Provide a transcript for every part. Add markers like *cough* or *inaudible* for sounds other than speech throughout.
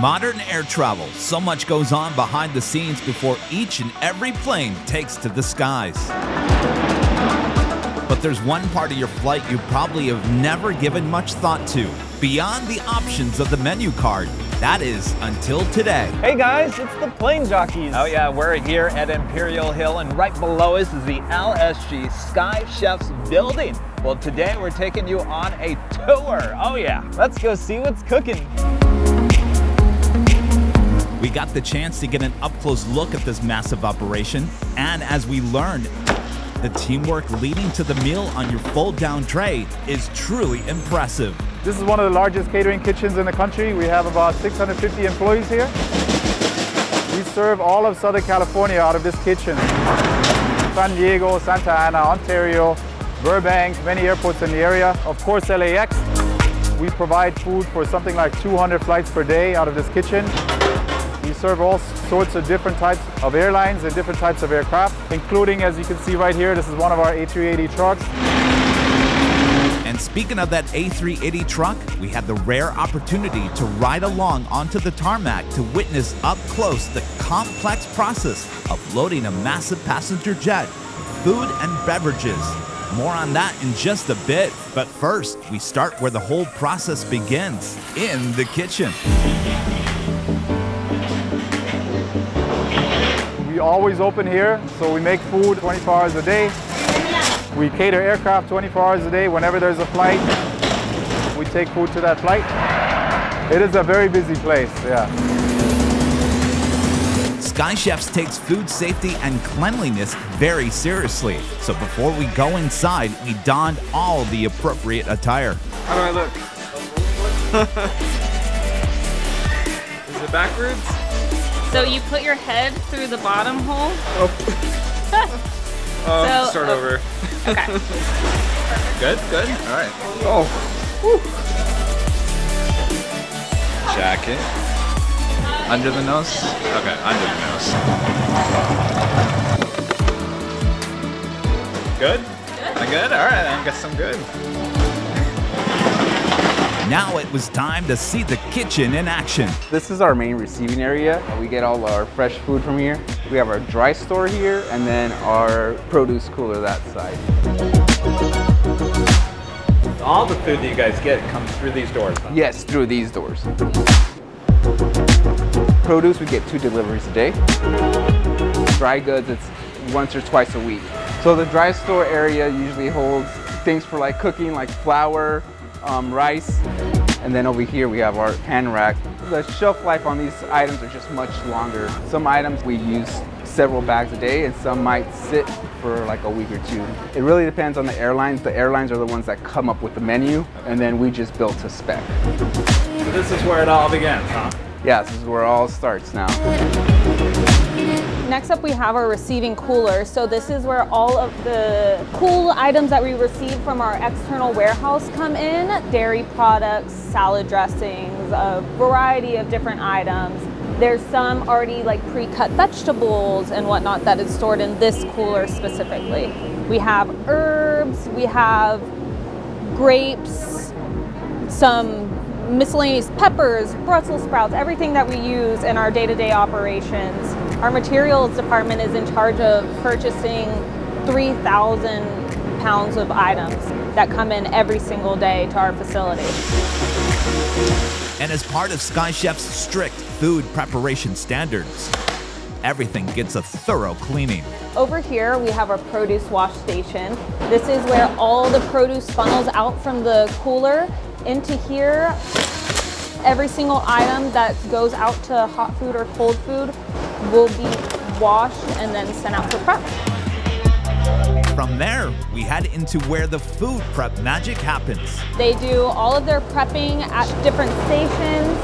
Modern air travel, so much goes on behind the scenes before each and every plane takes to the skies. But there's one part of your flight you probably have never given much thought to, beyond the options of the menu card. That is until today. Hey guys, it's the Plane Jockeys. Oh yeah, we're here at Imperial Hill and right below us is the LSG Sky Chefs building. Well, today we're taking you on a tour. Oh yeah, let's go see what's cooking. We got the chance to get an up-close look at this massive operation, and as we learned, the teamwork leading to the meal on your fold-down tray is truly impressive. This is one of the largest catering kitchens in the country. We have about 650 employees here. We serve all of Southern California out of this kitchen. San Diego, Santa Ana, Ontario, Burbank, many airports in the area. Of course, LAX. We provide food for something like 200 flights per day out of this kitchen. We serve all sorts of different types of airlines and different types of aircraft, including, as you can see right here, this is one of our A380 trucks. And speaking of that A380 truck, we had the rare opportunity to ride along onto the tarmac to witness up close the complex process of loading a massive passenger jet food and beverages. More on that in just a bit, but first, we start where the whole process begins in the kitchen. We always open here, so we make food 24 hours a day. We cater aircraft 24 hours a day. Whenever there's a flight, we take food to that flight. It is a very busy place, yeah. Sky Chefs takes food safety and cleanliness very seriously. So before we go inside, we donned all the appropriate attire. How do I look? *laughs* Is it backwards? So you put your head through the bottom hole. Oh. oh, *laughs* So, start oh. over. Okay. *laughs* Good, good. All right. Oh. Whew. Jacket. Under the nose? Okay, under the nose. Good? Am I good? All right, I guess I'm good. Now it was time to see the kitchen in action. This is our main receiving area. We get all our fresh food from here. We have our dry store here and then our produce cooler that side. All the food that you guys get comes through these doors. huh? Yes, through these doors. Produce, we get two deliveries a day. Dry goods, it's once or twice a week. So the dry store area usually holds things for like cooking, like flour, um, rice. And then over here we have our hand rack. The shelf life on these items are just much longer. Some items we use several bags a day and some might sit for like a week or two. It really depends on the airlines. The airlines are the ones that come up with the menu and then we just build to spec. So this is where it all begins, huh? Yeah, this is where it all starts now. Next up we have our receiving cooler. So this is where all of the cool items that we receive from our external warehouse come in. Dairy products, salad dressings, a variety of different items. There's some already like pre-cut vegetables and whatnot that is stored in this cooler specifically. We have herbs, we have grapes, some miscellaneous peppers, Brussels sprouts, everything that we use in our day-to-day operations. Our materials department is in charge of purchasing 3,000 pounds of items that come in every single day to our facility. And as part of Sky Chef's strict food preparation standards, everything gets a thorough cleaning. Over here, we have our produce wash station. This is where all the produce funnels out from the cooler into here. Every single item that goes out to hot food or cold food will be washed and then sent out for prep. From there, we head into where the food prep magic happens. They do all of their prepping at different stations.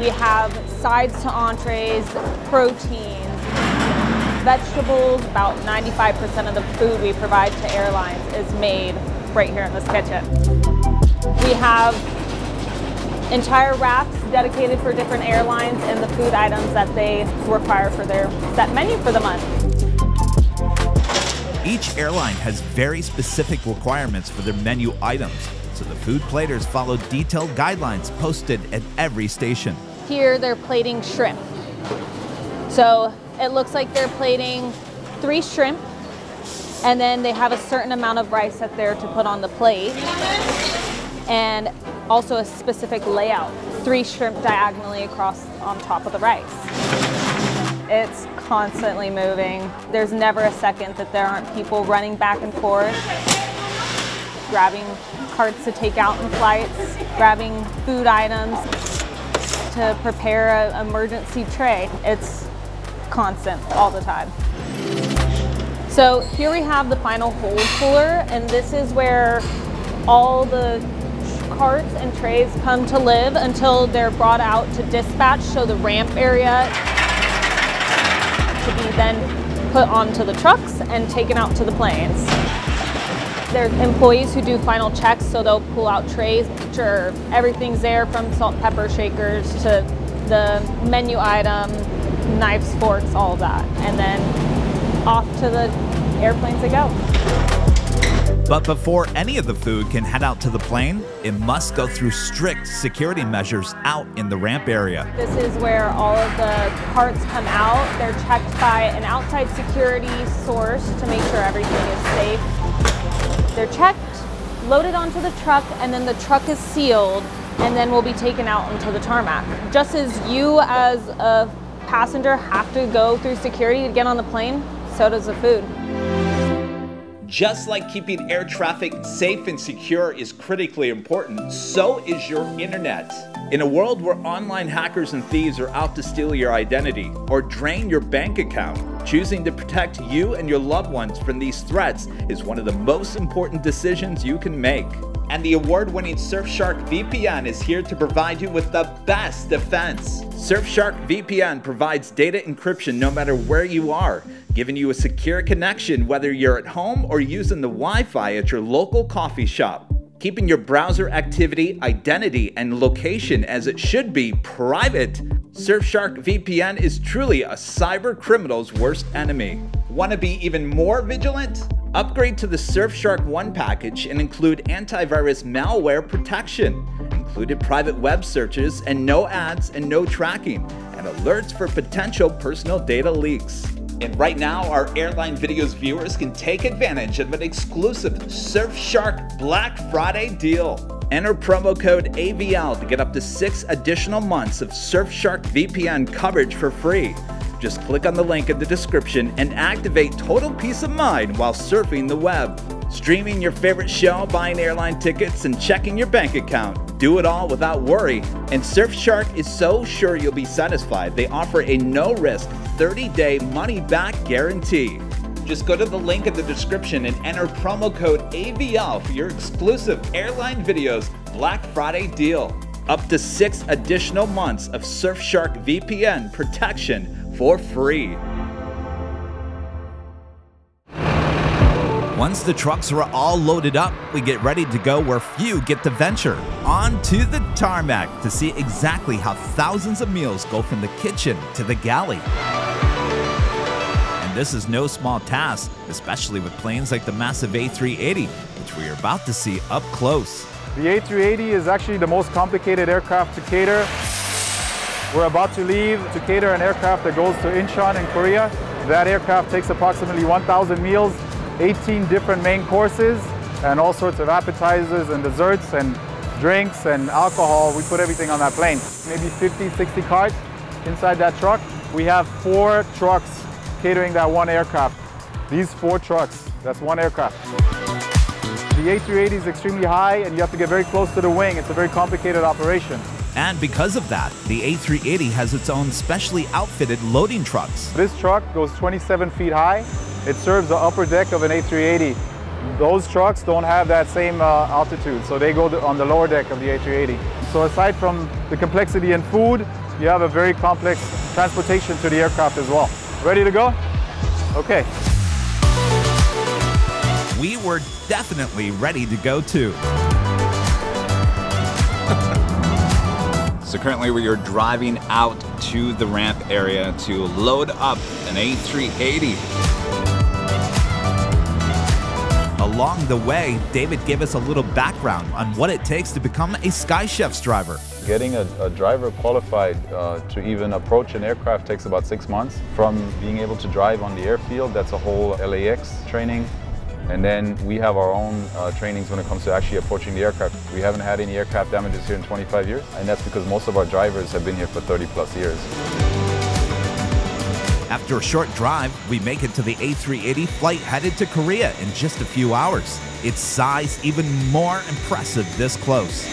We have sides to entrees, proteins, vegetables. About 95% of the food we provide to airlines is made right here in this kitchen. We have entire racks dedicated for different airlines and the food items that they require for their set menu for the month. Each airline has very specific requirements for their menu items, so the food platers follow detailed guidelines posted at every station. Here they're plating shrimp. So it looks like they're plating three shrimp and then they have a certain amount of rice that they're to put on the plate and also a specific layout three shrimp diagonally across on top of the rice. It's constantly moving. There's never a second that there aren't people running back and forth grabbing carts to take out in flights grabbing food items to prepare an emergency tray. It's constant all the time. So here we have the final hold cooler, and this is where all the carts and trays come to live until they're brought out to dispatch, so the ramp area to be then put onto the trucks and taken out to the planes. There's employees who do final checks, so they'll pull out trays, make sure everything's there from salt pepper shakers to the menu item, knives, forks, all that. And then off to the airplanes they go. But before any of the food can head out to the plane, it must go through strict security measures out in the ramp area. This is where all of the carts come out. They're checked by an outside security source to make sure everything is safe. They're checked, loaded onto the truck, and then the truck is sealed and then will be taken out into the tarmac. Just as you as a passenger have to go through security to get on the plane, so does the food. Just like keeping air traffic safe and secure is critically important, so is your internet. In a world where online hackers and thieves are out to steal your identity or drain your bank account, choosing to protect you and your loved ones from these threats is one of the most important decisions you can make. And the award winning Surfshark VPN is here to provide you with the best defense. Surfshark VPN provides data encryption no matter where you are giving you a secure connection whether you're at home or using the Wi Fi at your local coffee shop. Keeping your browser activity, identity, and location as it should be private. Surfshark VPN is truly a cyber criminal's worst enemy. Want to be even more vigilant? Upgrade to the Surfshark One package and include antivirus malware protection, included private web searches and no ads and no tracking, and alerts for potential personal data leaks. And right now, our Airline Videos viewers can take advantage of an exclusive Surfshark Black Friday deal. Enter promo code AVL to get up to six additional months of Surfshark VPN coverage for free. Just click on the link in the description and activate total peace of mind while surfing the web. Streaming your favorite show, buying airline tickets, and checking your bank account. Do it all without worry. And Surfshark is so sure you'll be satisfied, they offer a no risk 30 day money back guarantee. Just go to the link in the description and enter promo code AVL for your exclusive Airline Videos Black Friday deal. Up to six additional months of Surfshark VPN protection for free. Once the trucks are all loaded up, we get ready to go where few get to venture onto the tarmac to see exactly how thousands of meals go from the kitchen to the galley. And this is no small task, especially with planes like the massive A380, which we are about to see up close. The A380 is actually the most complicated aircraft to cater. We're about to leave to cater an aircraft that goes to Incheon in Korea. That aircraft takes approximately 1,000 meals, 18 different main courses, and all sorts of appetizers and desserts and drinks and alcohol. We put everything on that plane. Maybe 50, 60 carts inside that truck. We have four trucks catering that one aircraft. These four trucks, that's one aircraft. The A380 is extremely high and you have to get very close to the wing. It's a very complicated operation. And because of that, the A380 has its own specially outfitted loading trucks. This truck goes 27 feet high. It serves the upper deck of an A380. Those trucks don't have that same uh, altitude, so they go on the lower deck of the A380. So aside from the complexity in food, you have a very complex transportation to the aircraft as well. Ready to go? Okay. We were definitely ready to go too. So currently we are driving out to the ramp area to load up an A380. Along the way, David gave us a little background on what it takes to become a Sky Chef's driver. Getting a, a driver qualified uh, to even approach an aircraft takes about six months. From being able to drive on the airfield, that's a whole LAX training. And then we have our own uh, trainings when it comes to actually approaching the aircraft. We haven't had any aircraft damages here in 25 years, and that's because most of our drivers have been here for 30 plus years. After a short drive, we make it to the A380 flight headed to Korea in just a few hours. Its size even more impressive this close.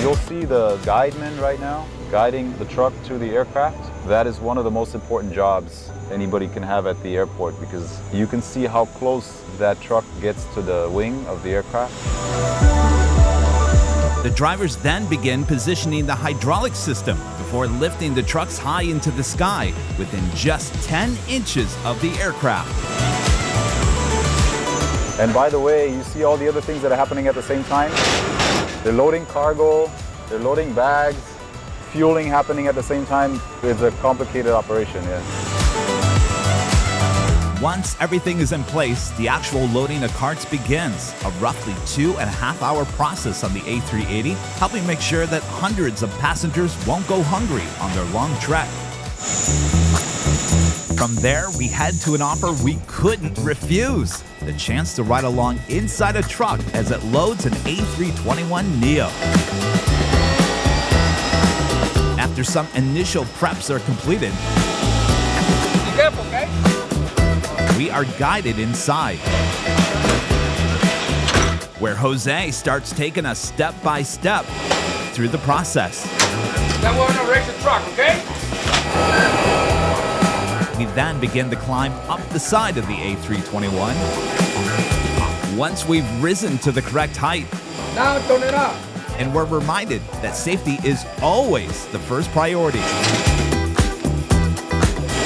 You'll see the guideman right now guiding the truck to the aircraft. That is one of the most important jobs anybody can have at the airport because you can see how close that truck gets to the wing of the aircraft. The drivers then begin positioning the hydraulic system before lifting the trucks high into the sky within just 10 inches of the aircraft. And by the way, you see all the other things that are happening at the same time? They're loading cargo, they're loading bags, fueling happening at the same time. It's a complicated operation, yeah. Once everything is in place, the actual loading of carts begins, a roughly two and a half hour process on the A380, helping make sure that hundreds of passengers won't go hungry on their long trek. From there, we head to an offer we couldn't refuse the chance to ride along inside a truck as it loads an A321neo. After some initial preps are completed, Be careful, okay? we are guided inside. Where Jose starts taking us step by step through the process. We're gonna race the truck, okay? We then begin to climb up the side of the A321. Once we've risen to the correct height, Now turn it up. And we're reminded that safety is always the first priority.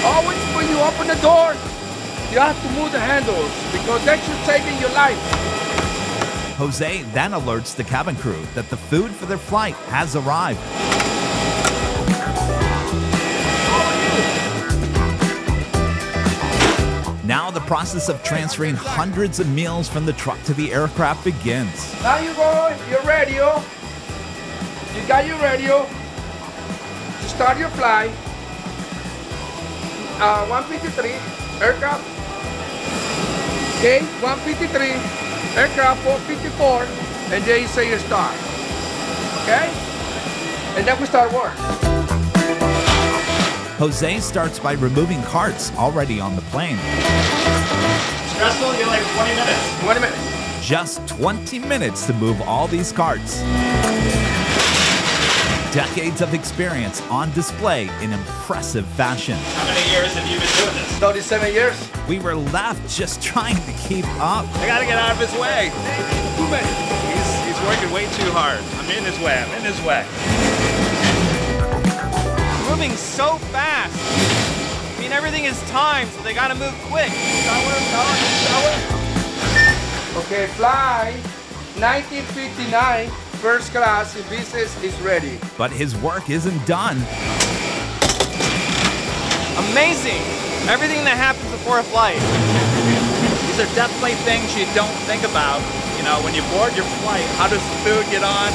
Always when you open the door, you have to move the handles because that should save your life. Jose then alerts the cabin crew that the food for their flight has arrived. Now the process of transferring hundreds of meals from the truck to the aircraft begins. Now you go, your radio. Oh. You got your radio. Start your flight. Uh, 153, aircraft. Okay, 153, aircraft 454, and then you say you start. Okay? And then we start work. Jose starts by removing carts already on the plane. Stressful? You're like 20 minutes. 20 minutes. Just 20 minutes to move all these carts. Decades of experience on display in impressive fashion. How many years have you been doing this? 37 years. We were left just trying to keep up. I gotta get out of his way. Two. He's, he's working way too hard. I'm in his way. I'm in his way. moving so fast. I mean, everything is timed, so they gotta move quick. Tower, tower, tower. Okay, fly 1959, first class in business is ready. But his work isn't done. Amazing! Everything that happens before a flight. These are definitely things you don't think about. You know, when you board your flight, how does the food get on?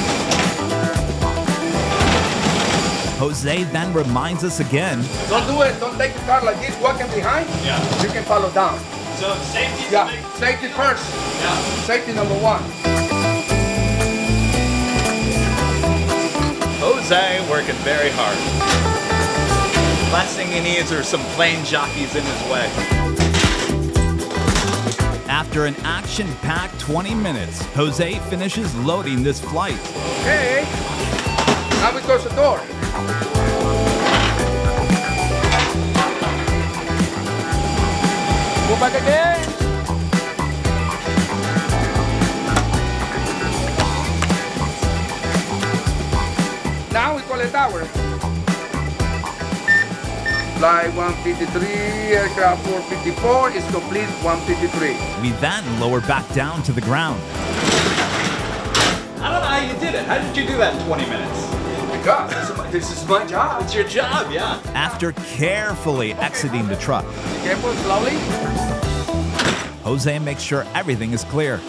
Jose then reminds us again Don't do it. Don't take the car like this, walking behind. Yeah. You can follow down. So safety Yeah, safety first. Yeah. Safety number one. Jose working very hard. Last thing he needs are some plane jockeys in his way. after an action packed 20 minutes, Jose finishes loading this flight. Okay. Now we close the door. Move back again. Tower. Fly 153, aircraft 454 is complete 153. We then lower back down to the ground. I don't know how you did it. How did you do that in 20 minutes? God, this is my, this is my job. It's your job, yeah. After carefully exiting the truck, Careful, slowly. Jose makes sure everything is clear.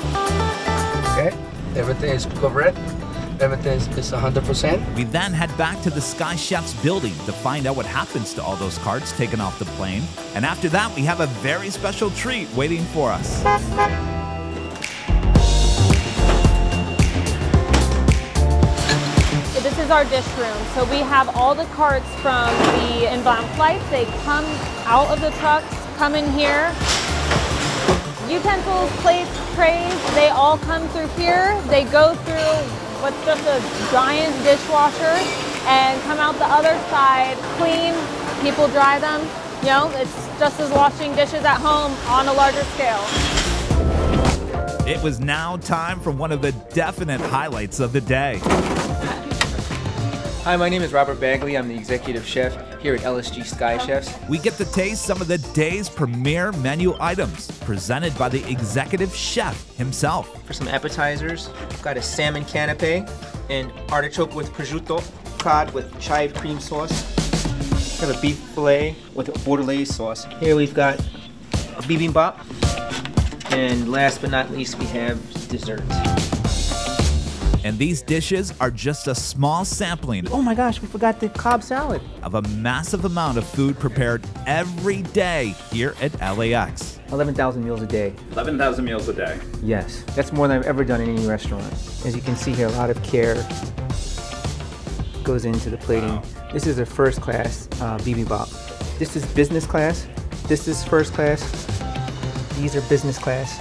Okay, everything is correct. Everything is, is 100%. We then head back to the Sky Chef's building to find out what happens to all those carts taken off the plane. And after that, we have a very special treat waiting for us. This is our dish room. So we have all the carts from the inbound flights. They come out of the trucks, come in here. Utensils, plates, trays, they all come through here. They go through what's just a giant dishwasher and come out the other side clean. People dry them. You know, it's just as washing dishes at home on a larger scale. It was now time for one of the definite highlights of the day. Hi, my name is Robert Bagley. I'm the executive chef here at LSG Sky Chefs. We get to taste some of the day's premier menu items presented by the executive chef himself. For some appetizers, we've got a salmon canape and artichoke with prosciutto, cod with chive cream sauce. We have a beef fillet with a bordelaise sauce. Here we've got a bibimbap. And last but not least, we have dessert. And these dishes are just a small sampling Oh my gosh, we forgot the Cobb salad. of a massive amount of food prepared every day here at LAX. 11,000 meals a day. 11,000 meals a day. Yes, that's more than I've ever done in any restaurant. As you can see here, a lot of care goes into the plating. This is a first class uh, bibimbap. This is business class. This is first class. These are business class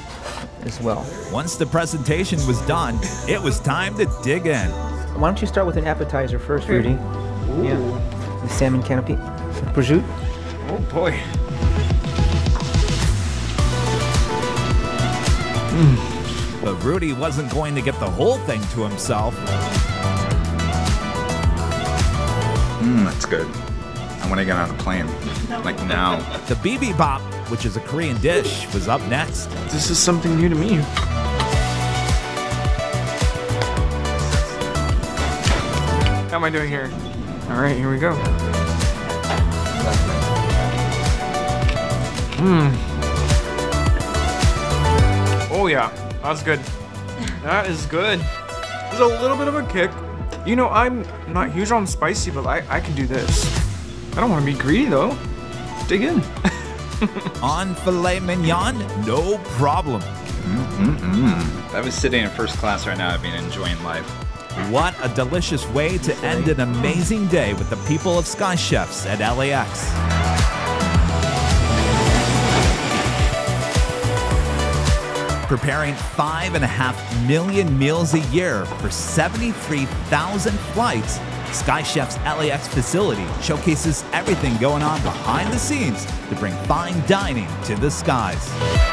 as well. Once the presentation was done, it was time to dig in. Why don't you start with an appetizer first, Rudy? Yeah. The salmon canopy with prosciutto. Oh boy. Mm. But Rudy wasn't going to get the whole thing to himself. Mmm, that's good. I want to get on a plane. Like now. The bibimbap, which is a Korean dish, was up next. This is something new to me. How am I doing here? All right, here we go. Mmm. Oh yeah, that's good. That is good. There's a little bit of a kick. You know, I'm not huge on spicy, but I, I can do this. I don't want to be greedy though. Dig in. *laughs* *laughs* On filet mignon, no problem. Mm-mm-mm. I was sitting in first class right now, I've been enjoying life. What a delicious way to end an amazing day with the people of Sky Chefs at LAX. Preparing five and a half million meals a year for 73,000 flights, Sky Chef's LAX facility showcases everything going on behind the scenes to bring fine dining to the skies.